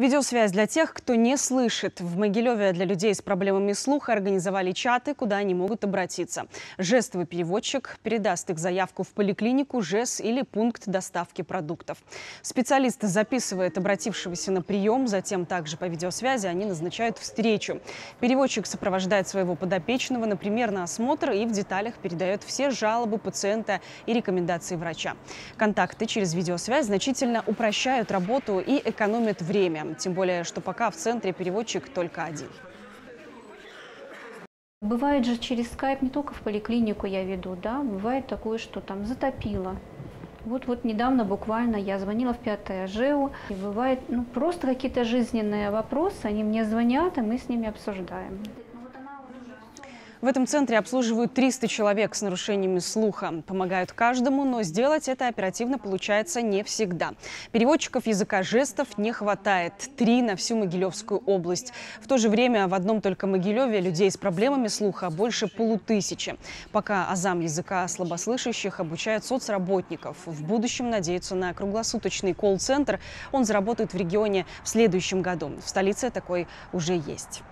Видеосвязь для тех, кто не слышит. В Могилеве для людей с проблемами слуха организовали чаты, куда они могут обратиться. Жестовый переводчик передаст их заявку в поликлинику, ЖЭС или пункт доставки продуктов. Специалист записывает обратившегося на прием, затем также по видеосвязи они назначают встречу. Переводчик сопровождает своего подопечного, например, на осмотр и в деталях передает все жалобы пациента и рекомендации врача. Контакты через видеосвязь значительно упрощают работу и экономят время. Тем более, что пока в центре переводчик только один. Бывает же через скайп, не только в поликлинику я веду, да, бывает такое, что там затопило. Вот, вот недавно буквально я звонила в 5 ЖЭУ, и бывает ну, просто какие-то жизненные вопросы, они мне звонят, и мы с ними обсуждаем. В этом центре обслуживают 300 человек с нарушениями слуха. Помогают каждому, но сделать это оперативно получается не всегда. Переводчиков языка жестов не хватает. Три на всю Могилевскую область. В то же время в одном только Могилеве людей с проблемами слуха больше полутысячи. Пока азам языка слабослышащих обучают соцработников. В будущем надеются на круглосуточный колл-центр. Он заработает в регионе в следующем году. В столице такой уже есть.